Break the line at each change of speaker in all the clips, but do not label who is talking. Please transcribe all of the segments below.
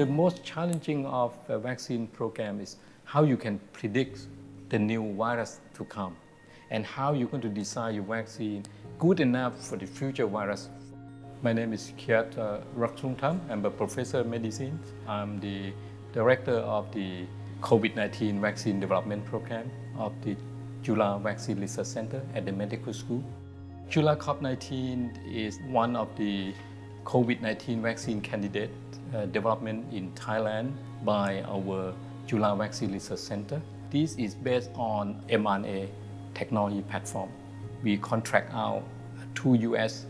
The most challenging of the vaccine program is how you can predict the new virus to come and how you're going to design your vaccine good enough for the future virus. My name is Kiat uh. I'm a professor of medicine. I'm the director of the COVID-19 vaccine development program of the Chula Vaccine Research Center at the medical school. ChulaCov19 is one of the COVID-19 vaccine candidate uh, development in Thailand by our Chula Vaccine Research Center. This is based on mRNA technology platform. We contract out two US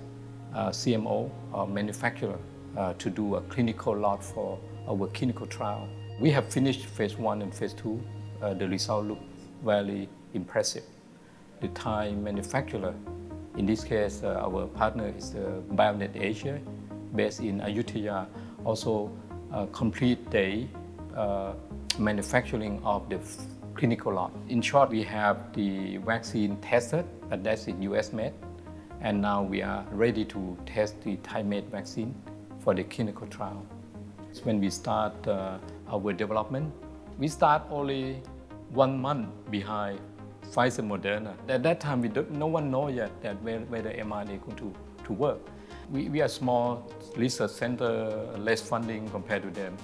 uh, CMO uh, manufacturer uh, to do a clinical lot for our clinical trial. We have finished phase one and phase two. Uh, the result look very impressive. The Thai manufacturer, in this case, uh, our partner is Bionet Asia, based in Ayutthaya, also uh, complete the uh, manufacturing of the clinical lot. In short, we have the vaccine tested, but that's in US made, and now we are ready to test the Thai-made vaccine for the clinical trial. When we start uh, our development, we start only one month behind Pfizer Moderna. At that time, we no one know yet that the mRNA is going to, to work. We, we are small research center, less funding compared to them.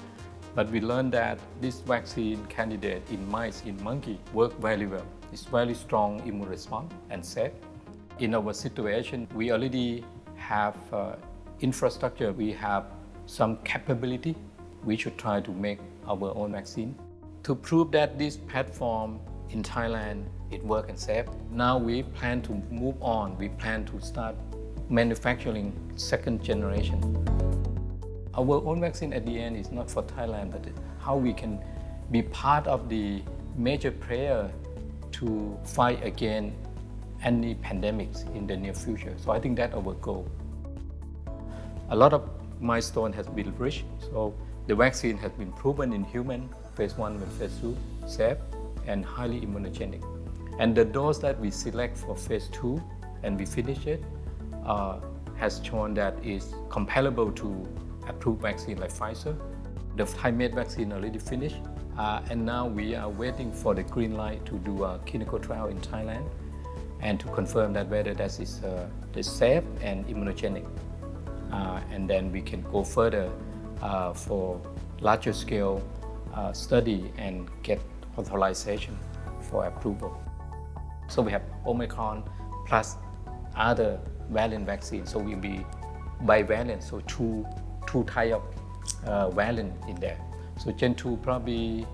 But we learned that this vaccine candidate in mice, in monkey, work very well. It's very strong immune response and safe. In our situation, we already have uh, infrastructure, we have some capability. We should try to make our own vaccine. To prove that this platform in Thailand, it works and safe, now we plan to move on. We plan to start manufacturing second generation. Our own vaccine at the end is not for Thailand, but how we can be part of the major player to fight against any pandemics in the near future. So I think that's our goal. A lot of milestone has been reached. So the vaccine has been proven in human, phase one and phase two, safe and highly immunogenic. And the dose that we select for phase two and we finish it uh, has shown that is comparable to approved vaccine like Pfizer. The Thai-made vaccine already finished, uh, and now we are waiting for the green light to do a clinical trial in Thailand and to confirm that whether that is uh, safe and immunogenic. Uh, and then we can go further uh, for larger scale uh, study and get authorization for approval. So we have Omicron plus other variant vaccine, so we'll be bivalent, so two two type of uh, variant in there. So Gen 2 probably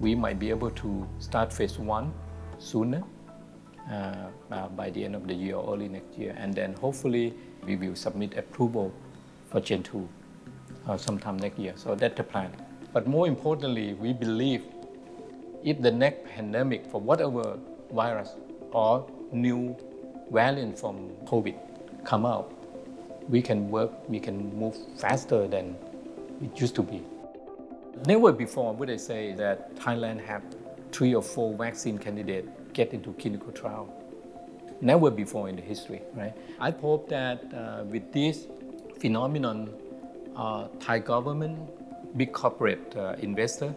we might be able to start phase one sooner uh, uh, by the end of the year early next year. And then hopefully we will submit approval for Gen 2 uh, sometime next year. So that's the plan. But more importantly, we believe if the next pandemic for whatever virus or new variant from COVID come out, we can work, we can move faster than it used to be. Never before would I say that Thailand had three or four vaccine candidates get into clinical trial. Never before in the history, right? I hope that uh, with this phenomenon, uh, Thai government, big corporate uh, investor,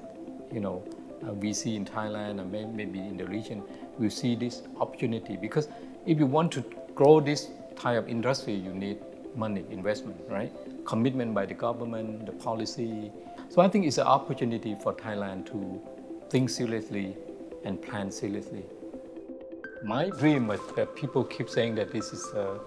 you know, uh, see in Thailand and maybe in the region, we see this opportunity because if you want to grow this type of industry, you need money, investment, right? Commitment by the government, the policy. So I think it's an opportunity for Thailand to think seriously and plan seriously. My dream, that people keep saying that this is uh,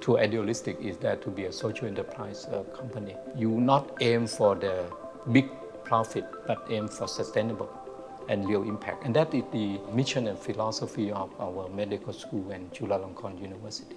too idealistic, is that to be a social enterprise uh, company. You not aim for the big profit, but aim for sustainable and real impact. And that is the mission and philosophy of our medical school and Chulalongkorn University.